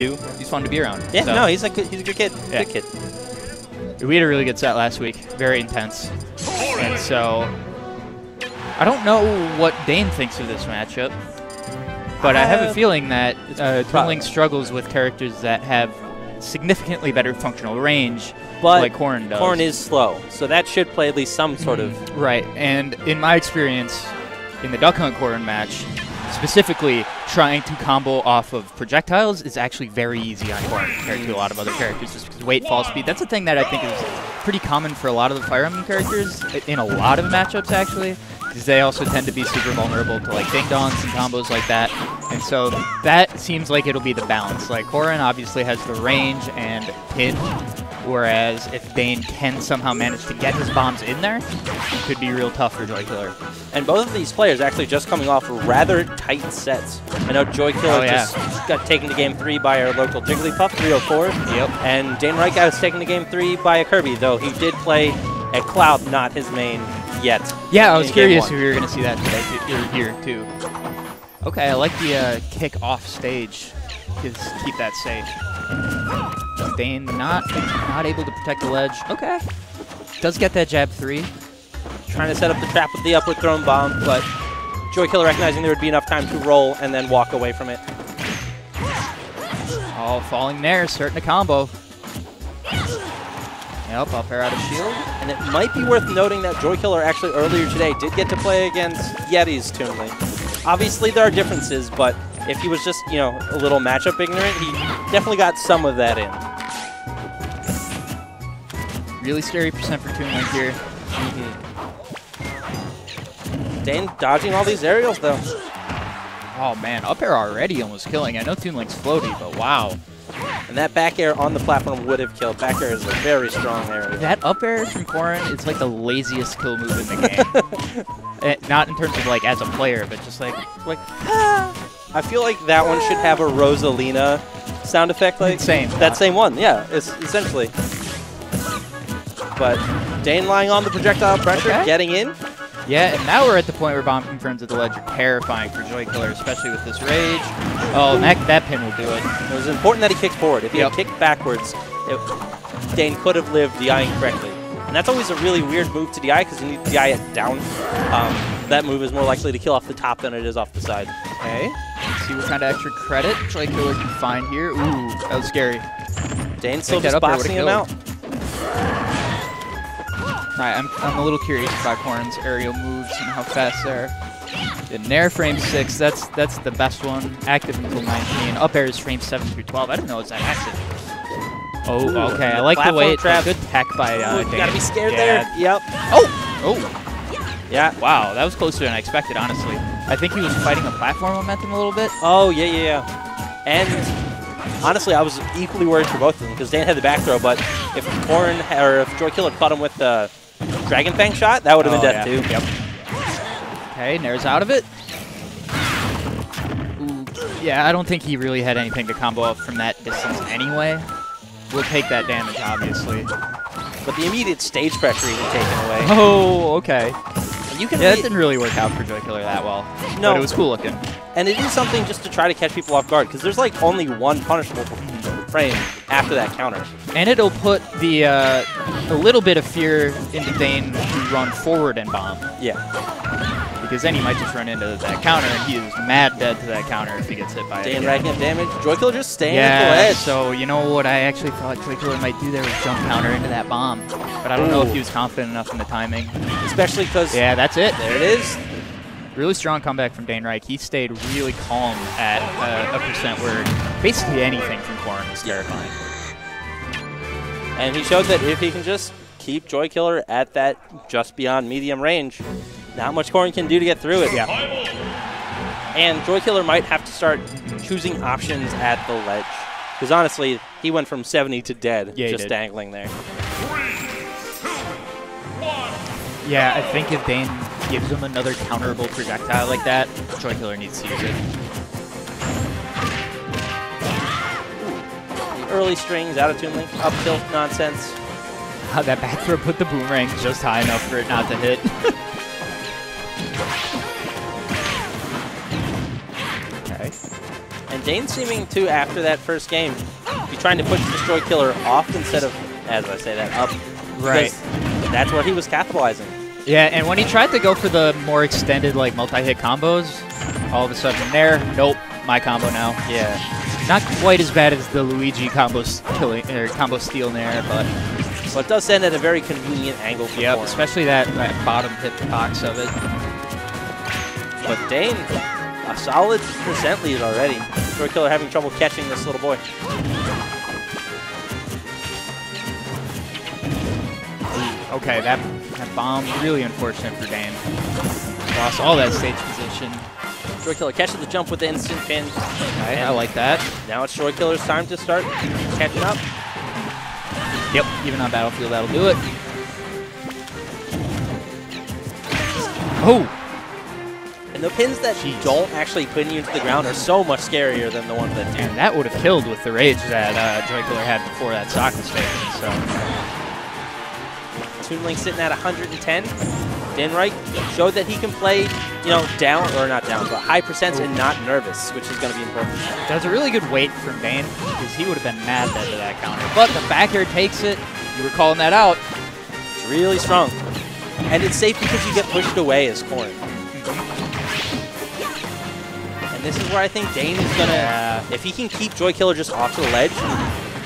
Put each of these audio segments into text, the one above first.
He's fun to be around. Yeah, So, no, he's a good, he's a good kid. Yeah. Good kid. we had a really good set last week. Very intense. And so I don't know what Dane thinks of this matchup, but I have Uh, a feeling that uh, struggles with characters that have significantly better functional range, But like Corrin does. Corrin is slow, so that should play at least some sort of. Right, and in my experience, in the Duck Hunt Corrin match, specifically trying to combo off of projectiles is actually very easy on Corrin compared to a lot of other characters, just because weight, fall speed. That's a thing that I think is pretty common for a lot of the Fire Emblem characters, in a lot of matchups actually, because they also tend to be super vulnerable to like ding dongs and combos like that. And so that seems like it'll be the balance. Like Corrin obviously has the range and hit, whereas if Dane can somehow manage to get his bombs in there, it could be real tough for Joy Killer. And both of these players actually just coming off rather tight sets. I know Joy Killer Oh, yeah. just got taken to game three by our local Jigglypuff, 304. Yep. And Dane Reich was taken to game three by a Kirby, though he did play at Cloud, not his main yet. Yeah, I was curious if we were going to see that today, too, here too. Okay, I like the uh, kick off stage. Just keep that safe. Dane not not able to protect the ledge. Okay. Does get that jab three. Trying to set up the trap with the upward thrown bomb, but Joy Killer recognizing there would be enough time to roll and then walk away from it. All falling there, starting to combo. Yep, up air out of shield. And it might be worth noting that Joy Killer actually earlier today did get to play against Yeti's Toon Link. Obviously there are differences, but if he was just, you know, a little matchup ignorant, he definitely got some of that in. Really scary percent for Toon Link here. Dane dodging all these aerials though. Oh man, up air already almost killing. I know Toon Link's floaty, but wow. And that back air on the platform would have killed. Back air is a very strong area. That up air from Corrin, it's like the laziest kill move in the game. Eh, not in terms of like as a player, but just like Like, ah. I feel like that one should have a Rosalina sound effect. Like Same. That same one, yeah, it's essentially. But Dane lying on the projectile pressure, Okay. getting in. yeah. And now we're at the point where bomb confirms at the ledge are terrifying for Joy Killer, especially with this rage. Oh, that that pin will do it. It was important that he kicked forward. If he Yep. had kicked backwards, it, Dane could have lived DIing correctly. And that's always a really weird move to DI because you need to DI it down. Um, that move is more likely to kill off the top than it is off the side. Okay. Let's see what kind of extra credit Joy Killer can find here. Ooh, that was scary. Dane still that just boxing him out. Right, I'm, I'm a little curious about Corrin's aerial moves and how fast they're. The Nair frame 6, that's that's the best one. Active until 19. Up air is frame 7 through 12. I didn't know it was that active. Oh, okay. I like the way it, trap. good tech by uh, Ooh, you gotta be scared Yeah. there. Yep. Oh! Oh! Yeah. Wow, that was closer than I expected, honestly. I think he was fighting a platform momentum a little bit. Oh, yeah, yeah, yeah. And honestly, I was equally worried for both of them because Dan had the back throw, but if Corrin or if Joy Killer caught him with the Dragon Fang shot, that would have Oh, been death yeah. too. Yep. Okay, Nair's out of it. Ooh, yeah, I don't think he really had anything to combo up from that distance anyway. We'll take that damage, obviously. But the immediate stage pressure he was taken away. Oh, okay. And you can Yeah, that didn't really work out for Joy Killer that well. No. But it was cool looking. and it is something just to try to catch people off guard because there's like only one punishable mm-hmm. Frame after that counter. And it'll put the uh, a little bit of fear into Dane to run forward and bomb. Yeah. Because then he might just run into that counter and he is mad dead to that counter if he gets hit by it. Dan again. racking up damage. Joy Killer just staying at the Yeah, ledge. so you know what I actually thought Joy Killer might do there was jump counter into that bomb. But I don't know if he was confident enough in the timing. Especially because Yeah, that's it. there it is. Really strong comeback from Dane Reich. He stayed really calm at uh, a percent where basically anything from Corrin is terrifying. And he showed that if he can just keep Joy Killer at that just beyond medium range, not much Corrin can do to get through it. Yeah. And Joy Killer might have to start choosing options at the ledge. Because honestly, he went from 70 to dead Yeah, just dangling there. Yeah, I think if Dane gives him another counterable projectile like that, Joy Killer needs to use it. Early strings, out of Toon Link, up tilt nonsense. How that back throw put the boomerang just high enough for it not to hit. okay. And Dane seeming to, after that first game, be trying to push Destroy Killer off instead of, as I say that, up. Right. because That's where he was capitalizing. Yeah, and when he tried to go for the more extended, like, multi-hit combos, all of a sudden there, nope, my combo now. Yeah. Not quite as bad as the Luigi combo killing or combo steal there, but it does send at a very convenient angle for yep, especially that, that bottom hitbox of it. But Dane, a solid percent lead already. Destroy Killer having trouble catching this little boy. Okay, that that bomb really unfortunate for Dane. Lost all that stage position. Destroy Killer catches the jump with the instant pin. Okay, I like that. Now it's Destroy Killer's time to start catching up. Yep, even on Battlefield, that'll do it. Oh, And the pins that Jeez. don't actually pin you into the ground are so much scarier than the ones that do. and that would have killed with the rage that uh, Joy Killer had before that sock was taken. So Toon Link sitting at 110. Dane Reich showed that he can play, you know, down, or not down, but high percents and not nervous, which is going to be important. that was a really good wait from Dane because he would have been mad dead to that counter. But the back air takes it. You were calling that out. It's really strong. And it's safe because you get pushed away as Corrin. And this is where I think Dane is going to, Yeah. if he can keep Joy Killer just off to the ledge,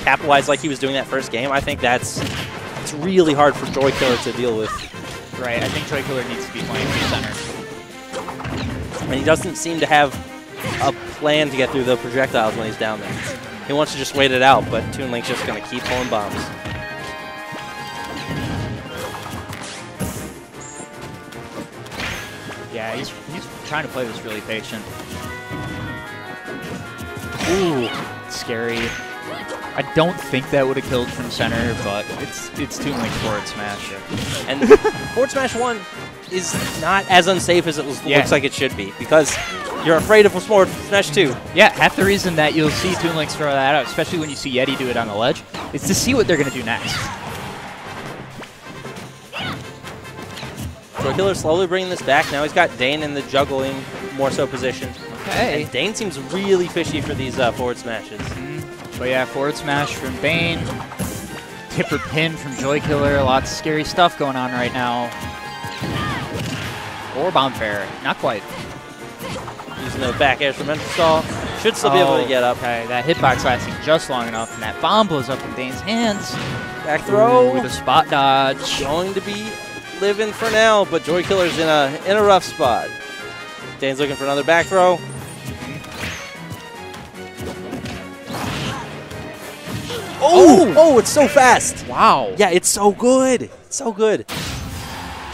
capitalize like he was doing that first game, I think that's, it's really hard for Joy Killer to deal with. Right, I think Joy Killer needs to be playing for center. And he doesn't seem to have a plan to get through the projectiles when he's down there. He wants to just wait it out, but Toon Link's just going to keep pulling bombs. Yeah, he's, he's trying to play this really patient. Ooh, scary. I don't think that would have killed from center, but it's it's Toon Link forward smash. And Forward Smash 1 is not as unsafe as it was, Yeah. looks like it should be, because you're afraid of Forward Smash 2. Yeah, half the reason that you'll see Toon Links throw that out, especially when you see Yeti do it on the ledge, is to see what they're going to do next. Joy Killer slowly bringing this back. Now he's got Dane in the juggling more so position. Okay. And Dane seems really fishy for these uh, forward smashes. But yeah, forward smash from Bane. Tipper pin from Joy Killer. Lots of scary stuff going on right now. Or Bomb Fair. Not quite. Using the back air from Mental Stall. Should still be able Oh, to get up. Okay, that hitbox lasting just long enough, and that bomb blows up in Dane's hands. Back throw. Ooh, the spot dodge. Going to be living for now, but Joy Killer's in a in a rough spot. Dane's looking for another back throw. Oh! Oh, it's so fast! Wow. Yeah, it's so good. It's so good.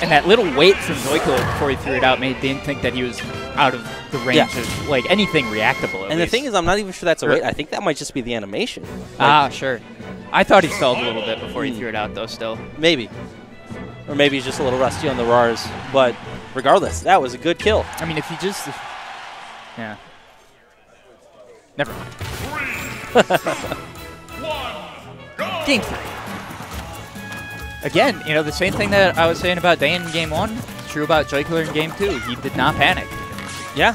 And that little wait from Joy before he threw it out made Dane think that he was out of the range Yeah. of like anything reactable. And the thing is, I'm not even sure that's a wait. I think that might just be the animation. Like, ah, sure. I thought he stalled a little bit before he threw it out, though. Still. Maybe. Or maybe he's just a little rusty on the RARs. But regardless, that was a good kill. I mean, if he just, yeah. Never. Game three. Again, you know the same thing that I was saying about Dane in game one. It's true about Joy Killer in game two. He did not panic, Yeah.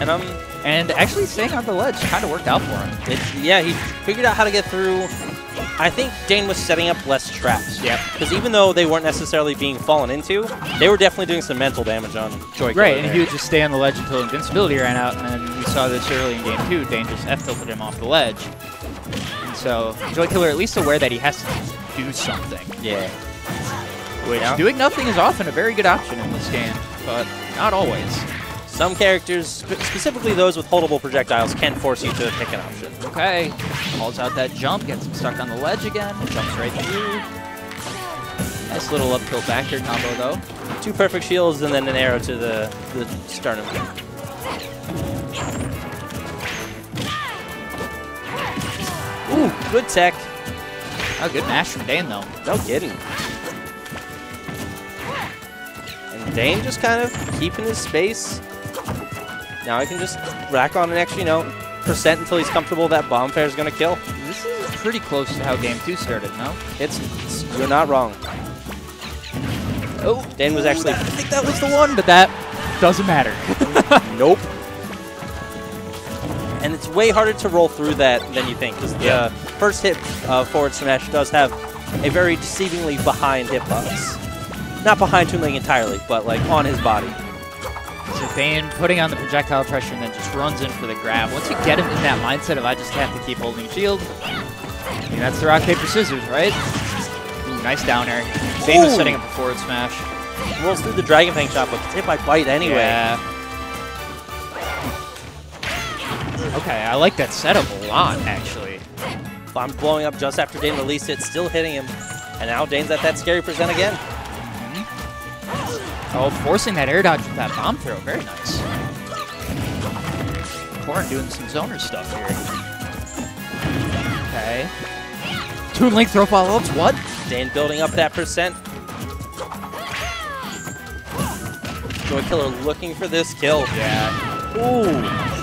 And um, and actually staying on the ledge kind of worked out for him. it, yeah, he figured out how to get through. I think Dane was setting up less traps. Yeah. Because even though they weren't necessarily being fallen into, they were definitely doing some mental damage on Joy Killer Right, and there. he would just stay on the ledge until invincibility ran out, and then we saw this early in game two. Dane just F tilted him off the ledge. So Joy Killer at least aware that he has to do something. Yeah. Which Yeah. doing nothing is often a very good option in this game, but not always. Some characters, spe- specifically those with holdable projectiles, can force you to pick an option. Okay, calls out that jump, gets him stuck on the ledge again, jumps right through. Nice little up tilt back here combo though. Two perfect shields and then an arrow to the, the sternum. Good tech. Oh, good mash from Dane though. No kidding. And Dane just kind of keeping his space. Now I can just rack on an extra, you know, percent until he's comfortable that bomb fair is going to kill. This is pretty close to how game two started, no? It's, it's- you're not wrong. Oh, Dane was actually I think that was the one, but that doesn't matter. nope. Way harder to roll through that than you think, because Yeah. the first hit uh, forward smash does have a very deceivingly behind hitbox. Not behind Toon Link entirely, but like on his body. So Dane putting on the projectile pressure and then just runs in for the grab. Once you get him in that mindset of I just have to keep holding shield, I mean, that's the rock, paper, scissors, right? Ooh, nice down air. Dane was setting up a forward smash. Rolls through the Dragon Fang shot, but gets hit by Bite anyway. Yeah. Okay, I like that setup a lot, actually. Bomb blowing up just after Dane released it, still hitting him. And now Dane's at that scary percent again. Mm-hmm. Oh, forcing that air dodge with that bomb throw. Very nice. Corrin doing some zoner stuff here. Okay. Toon Link throw follow-ups. What? Dane building up that percent. Joy Killer looking for this kill. Yeah. Ooh.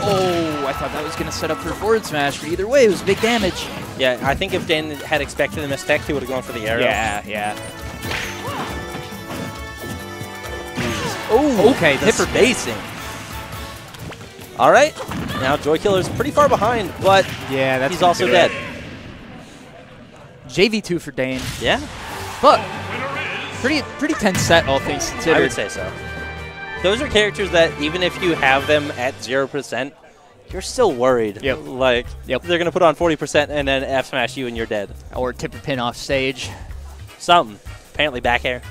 Oh, I thought that was going to set up for a forward smash, but either way, it was big damage. Yeah, I think if Dane had expected the mistake, he would have gone for the arrow. Yeah, yeah. Oh, Okay, the Tipper spacing. All right, now Joy Killer's pretty far behind, but Yeah, that's he's also dead. JV2 for Dane. Yeah, But pretty pretty tense set, all things considered. I would say so. Those are characters that even if you have them at zero percent, you're still worried. Yep. Like Yep. they're gonna put on forty percent and then F smash you and you're dead. Or tip a pin off stage. Something. Apparently back air.